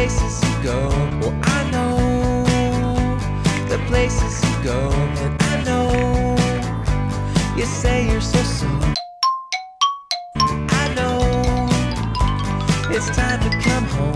places you go. Well, I know the places you go, and I know you say you're so sore. I know it's time to come home.